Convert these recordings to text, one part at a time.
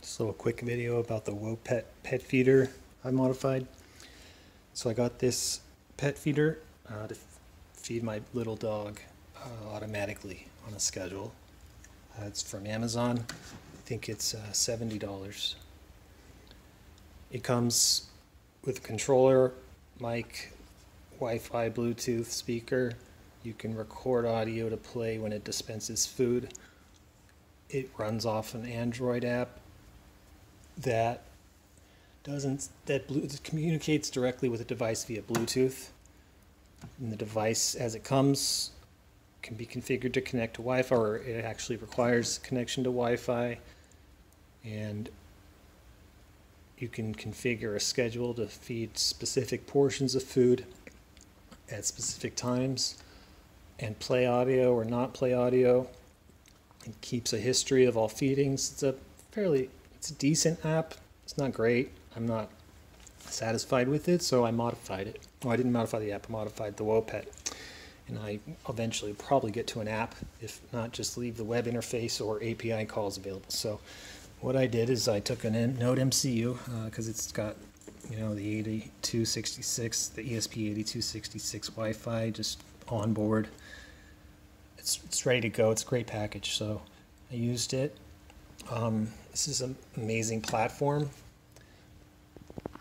Just a little quick video about the Pet pet feeder I modified. So I got this pet feeder uh, to feed my little dog uh, automatically on a schedule. Uh, it's from Amazon. I think it's uh, $70. It comes with a controller, mic, Wi-Fi, Bluetooth speaker. You can record audio to play when it dispenses food. It runs off an Android app that doesn't that communicates directly with the device via Bluetooth. And the device, as it comes, can be configured to connect to Wi-Fi, or it actually requires connection to Wi-Fi. And you can configure a schedule to feed specific portions of food at specific times, and play audio or not play audio. It keeps a history of all feedings. It's a fairly it's a decent app. It's not great. I'm not satisfied with it, so I modified it. Oh, I didn't modify the app. I modified the WoPet, and I eventually probably get to an app, if not just leave the web interface or API calls available. So, what I did is I took an Node MCU because uh, it's got you know the 8266, the ESP8266 Wi-Fi just on board. It's it's ready to go. It's a great package. So I used it um, this is an amazing platform.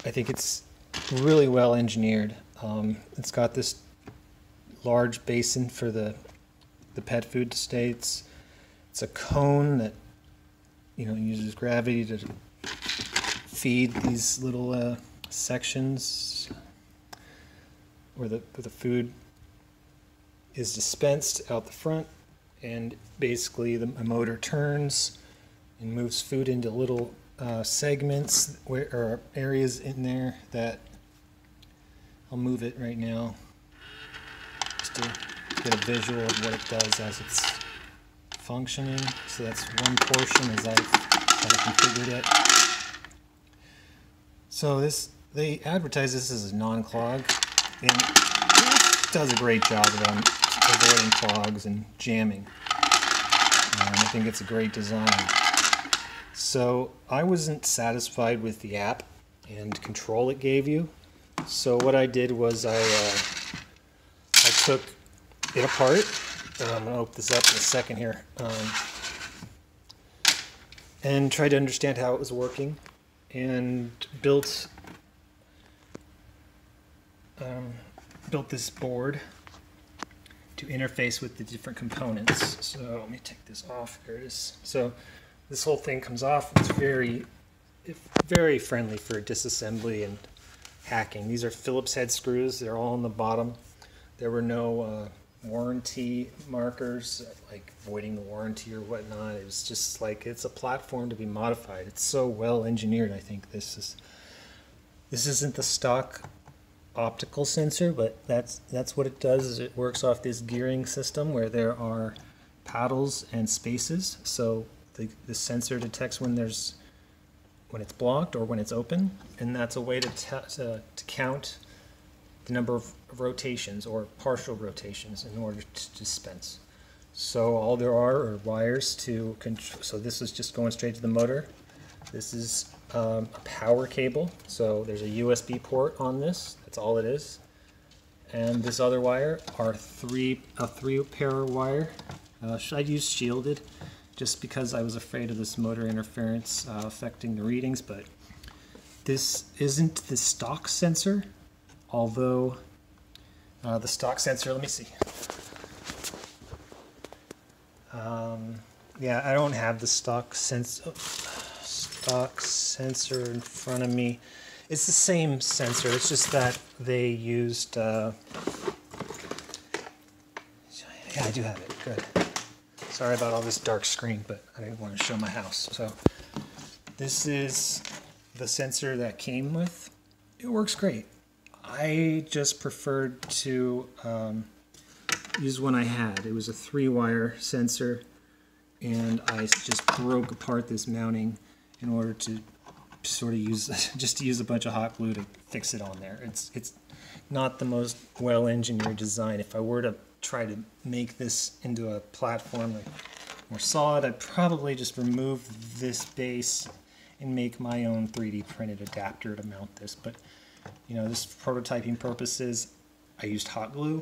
I think it's really well engineered. Um, it's got this large basin for the the pet food stay. It's, it's a cone that you know uses gravity to feed these little uh, sections where the where the food is dispensed out the front, and basically the motor turns and moves food into little uh, segments where, or areas in there that I'll move it right now just to get a visual of what it does as it's functioning. So that's one portion as I've configured it. So this they advertise this as a non-clog and it does a great job of um, avoiding clogs and jamming. Um, I think it's a great design. So I wasn't satisfied with the app and control it gave you. So what I did was I uh, I took it apart. Uh, I'm gonna open this up in a second here, um, and tried to understand how it was working, and built um, built this board to interface with the different components. So let me take this off. Here it is. So this whole thing comes off. It's very, very friendly for disassembly and hacking. These are Phillips head screws. They're all on the bottom. There were no uh, warranty markers, like voiding the warranty or whatnot. It was just like it's a platform to be modified. It's so well engineered. I think this is this isn't the stock optical sensor, but that's that's what it does. Is it works off this gearing system where there are paddles and spaces. So the, the sensor detects when there's when it's blocked or when it's open, and that's a way to, to, to count the number of rotations or partial rotations in order to dispense. So all there are are wires to control. So this is just going straight to the motor. This is um, a power cable. So there's a USB port on this. That's all it is. And this other wire are three a three pair wire. Uh, I use shielded just because I was afraid of this motor interference uh, affecting the readings, but this isn't the stock sensor, although uh, the stock sensor, let me see. Um, yeah, I don't have the stock sens stock sensor in front of me. It's the same sensor, it's just that they used, uh, yeah, I do have it, good. Sorry about all this dark screen, but I didn't want to show my house. So this is the sensor that came with. It works great. I just preferred to um, use one I had. It was a three wire sensor and I just broke apart this mounting in order to sort of use just to use a bunch of hot glue to fix it on there. It's it's not the most well engineered design. If I were to try to make this into a platform like more solid, I'd probably just remove this base and make my own 3D printed adapter to mount this. But you know, this prototyping purposes, I used hot glue.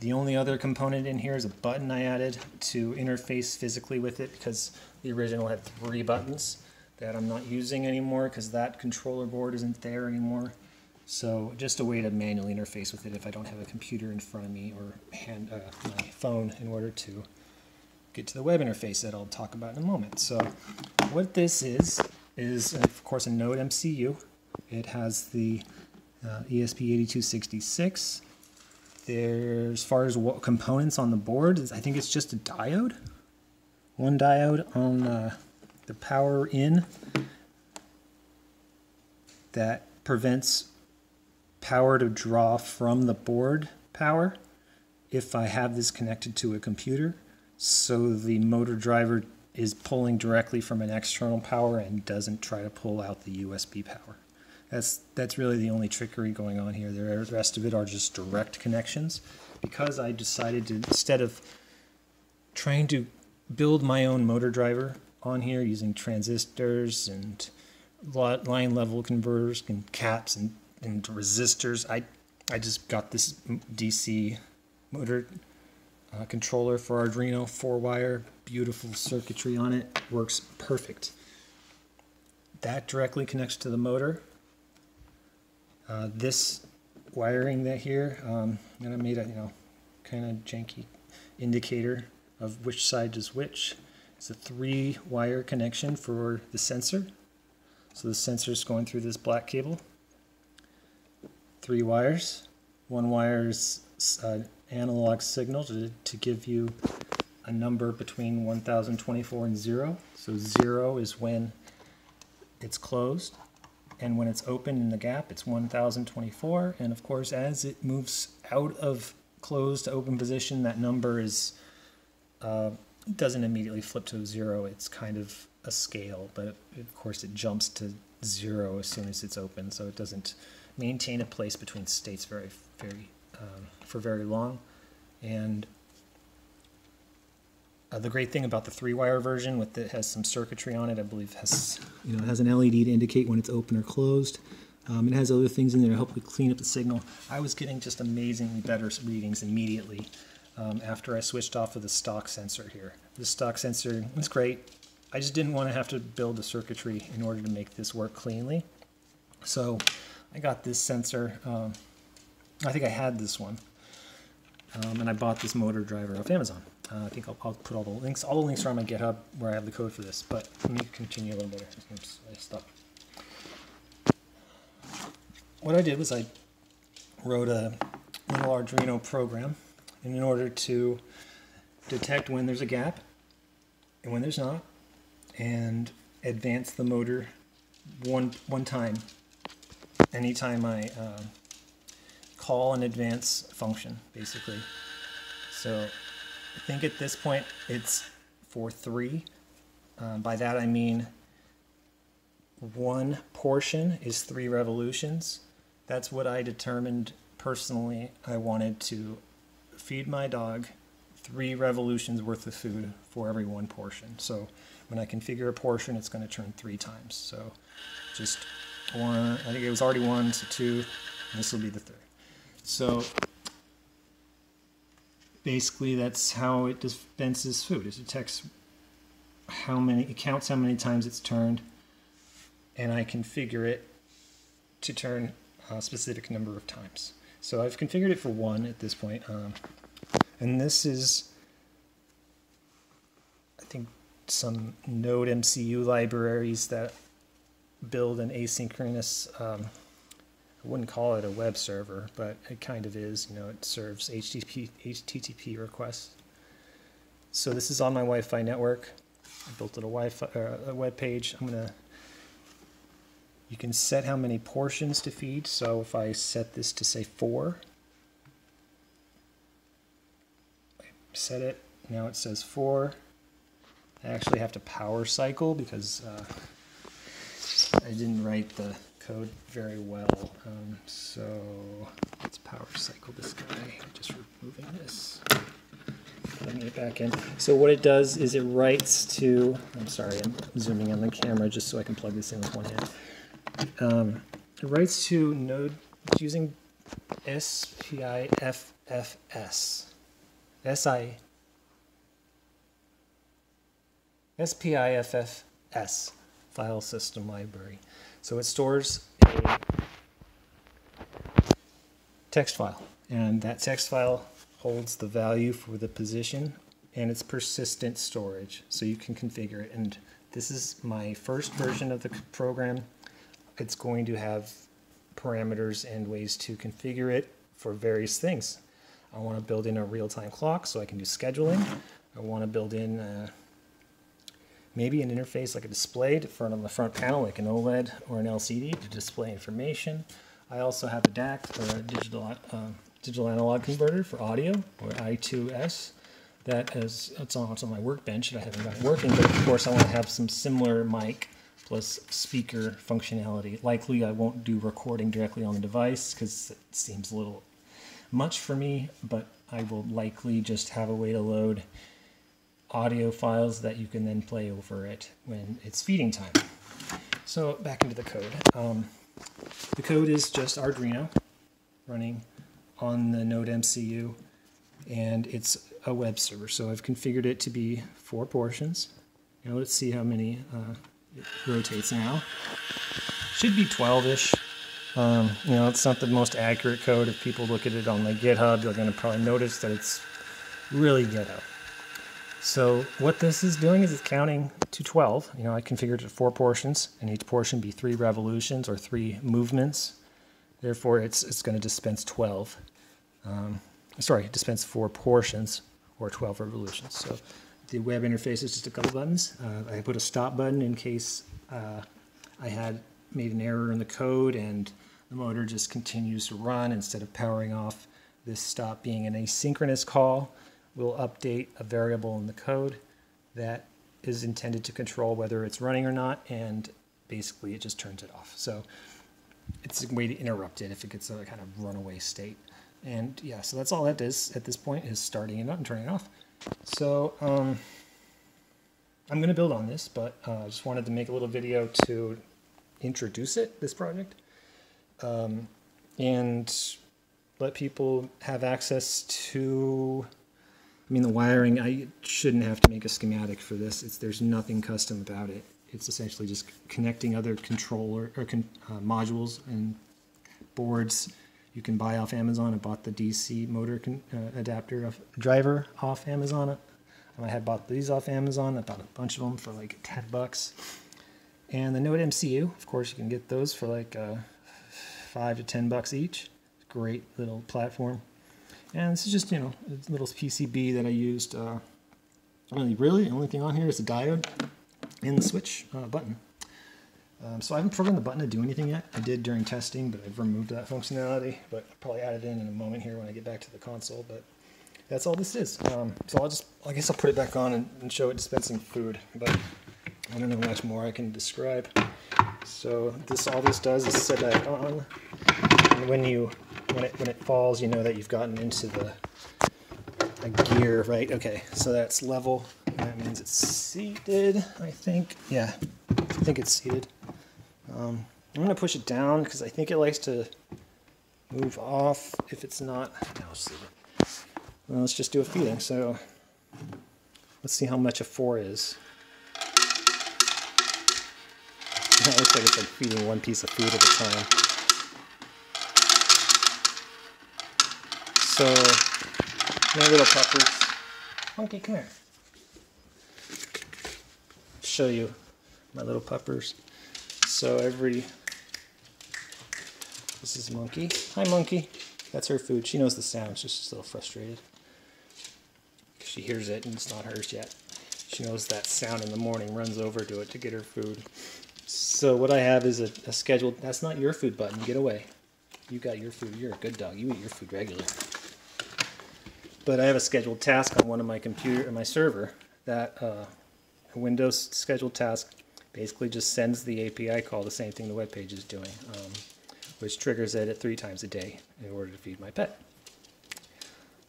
The only other component in here is a button I added to interface physically with it because the original had three buttons that I'm not using anymore because that controller board isn't there anymore. So just a way to manually interface with it if I don't have a computer in front of me or hand uh, my phone in order to get to the web interface that I'll talk about in a moment. So what this is, is of course a Node MCU. It has the uh, ESP8266. There's, as far as what components on the board, I think it's just a diode. One diode on uh, the power in that prevents power to draw from the board power if I have this connected to a computer. So the motor driver is pulling directly from an external power and doesn't try to pull out the USB power. That's, that's really the only trickery going on here. The rest of it are just direct connections. Because I decided to, instead of trying to build my own motor driver on here using transistors and line level converters and caps and, and resistors, I, I just got this DC motor uh, controller for Arduino, four wire, beautiful circuitry on it, works perfect. That directly connects to the motor. Uh, this wiring that here, um, and I made a you know kind of janky indicator of which side is which. It's a three wire connection for the sensor. So the sensor is going through this black cable. Three wires. One wire is uh, analog signal to, to give you a number between 1024 and 0. So 0 is when it's closed, and when it's open in the gap, it's 1024. And of course, as it moves out of closed to open position, that number is uh, doesn't immediately flip to 0. It's kind of a scale, but of course it jumps to 0 as soon as it's open, so it doesn't maintain a place between states very, very um, for very long. And uh, the great thing about the three-wire version, with it has some circuitry on it, I believe has you know it has an LED to indicate when it's open or closed. Um, it has other things in there to help you clean up the signal. I was getting just amazingly better readings immediately um, after I switched off of the stock sensor here. The stock sensor is great. I just didn't want to have to build the circuitry in order to make this work cleanly. So I got this sensor. Um, I think I had this one. Um, and I bought this motor driver off Amazon. Uh, I think I'll, I'll, put all the links. All the links are on my GitHub where I have the code for this. But let me continue a little bit. I stopped. What I did was I wrote a little Arduino program and in order to detect when there's a gap and when there's not and advance the motor one one time anytime I uh, call an advance function, basically. So I think at this point it's for three. Uh, by that I mean one portion is three revolutions. That's what I determined personally I wanted to feed my dog three revolutions worth of food for every one portion. So when I configure a portion, it's going to turn three times. So just one, I think it was already one, so two, this will be the third. So basically that's how it dispenses food. It detects how many, it counts how many times it's turned, and I configure it to turn a specific number of times. So I've configured it for one at this point, um, and this is, I think, some Node MCU libraries that build an asynchronous um, I wouldn't call it a web server, but it kind of is. You know, it serves HTTP, HTTP requests. So this is on my Wi-Fi network. I built a Wi-Fi uh, a web page. I'm gonna. You can set how many portions to feed. So if I set this to say four, set it. Now it says four. I actually have to power cycle because uh, I didn't write the code very well. Um, so let's power cycle this guy, just removing this. Me get back in. So what it does is it writes to, I'm sorry, I'm zooming on the camera just so I can plug this in with one hand. Um, it writes to node using SPIFFS. SI SPIFFS file system library. So it stores a text file, and that text file holds the value for the position and it's persistent storage, so you can configure it. And this is my first version of the program. It's going to have parameters and ways to configure it for various things. I want to build in a real-time clock so I can do scheduling. I want to build in uh, maybe an interface like a display front on the front panel, like an OLED or an LCD to display information. I also have a DAC or a digital uh, digital analog converter for audio or I2S. That is it's on, it's on my workbench and I haven't got working, but of course I want to have some similar mic plus speaker functionality. Likely I won't do recording directly on the device because it seems a little much for me, but I will likely just have a way to load audio files that you can then play over it when it's feeding time. So back into the code. Um, the code is just Arduino running on the Node MCU and it's a web server. So I've configured it to be four portions. Now let's see how many uh, it rotates now. Should be 12-ish. Um, you know, it's not the most accurate code. If people look at it on my GitHub, they're going to probably notice that it's really ghetto. So what this is doing is it's counting to 12. You know, I configured it four portions, and each portion be three revolutions or three movements. Therefore, it's, it's going to dispense 12. Um, sorry, dispense four portions or 12 revolutions. So the web interface is just a couple buttons. Uh, I put a stop button in case uh, I had made an error in the code and the motor just continues to run instead of powering off. This stop being an asynchronous call will update a variable in the code that is intended to control whether it's running or not, and basically it just turns it off. So it's a way to interrupt it if it gets a kind of runaway state. And yeah, so that's all that is at this point is starting it up and turning it off. So um, I'm going to build on this, but uh, I just wanted to make a little video to introduce it, this project, um, and let people have access to, I mean, the wiring, I shouldn't have to make a schematic for this. It's, there's nothing custom about it. It's essentially just connecting other controller or con, uh, modules and boards you can buy off Amazon. I bought the DC motor uh, adapter of driver off Amazon. I had bought these off Amazon. I bought a bunch of them for like 10 bucks. And the Node MCU, of course, you can get those for like uh, five to 10 bucks each. Great little platform. And this is just, you know, a little PCB that I used. Uh, really, really, the only thing on here is the diode and the switch uh, button. Um, so I haven't programmed the button to do anything yet. I did during testing, but I've removed that functionality. But I'll probably add it in in a moment here when I get back to the console. But that's all this is. Um, so I'll just, I guess I'll put it back on and, and, show it dispensing food. But I don't know much more I can describe. So this, all this does is set that on. And when you, when it, when it falls, you know that you've gotten into the a gear, right? Okay, so that's level. That means it's seated, I think. Yeah, I think it's seated. Um, I'm to push it down because I think it likes to move off if it's not. Now see. Well, let's just do a feeding. So let's see how much a 4 is. That looks like it's like feeding one piece of food at a time. So, my little puppers. Monkey, come here. Show you my little puppers. So every, this is Monkey. Hi Monkey. That's her food. She knows the sound. She's just a little frustrated. She hears it and it's not hers yet. She knows that sound in the morning, runs over to it to get her food. So what I have is a, a scheduled, that's not your food button, get away. You got your food, you're a good dog, you eat your food regularly. But I have a scheduled task on one of my computer, or my server, that uh, a Windows scheduled task basically just sends the API call, the same thing the web page is doing, um, which triggers it at three times a day in order to feed my pet.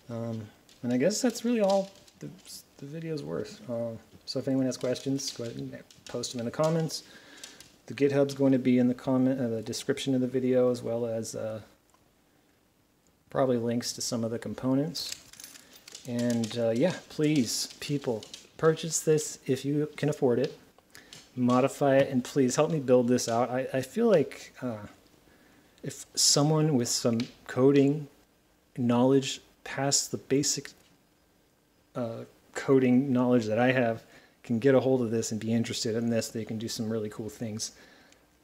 Um, and I guess that's really all the, the video's worth. Um, so if anyone has questions, go ahead and post them in the comments. The GitHub's going to be in the comment, uh, the description of the video, as well as uh, probably links to some of the components. And uh, yeah, please, people, purchase this if you can afford it. Modify it, and please help me build this out. I, I feel like uh, if someone with some coding knowledge past the basic uh, coding knowledge that I have can get a hold of this and be interested in this, they can do some really cool things.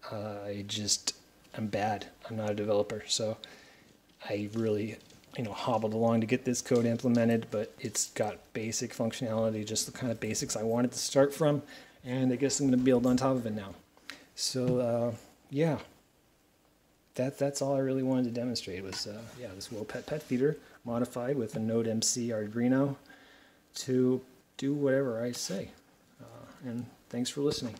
I just, I'm bad. I'm not a developer, so I really, you know, hobbled along to get this code implemented, but it's got basic functionality, just the kind of basics I wanted to start from, and I guess I'm going to build on top of it now. So, uh, yeah, that that's all I really wanted to demonstrate was, uh, yeah, this WoPet pet Pet feeder modified with a Node MC Arduino to do whatever I say. Uh, and thanks for listening.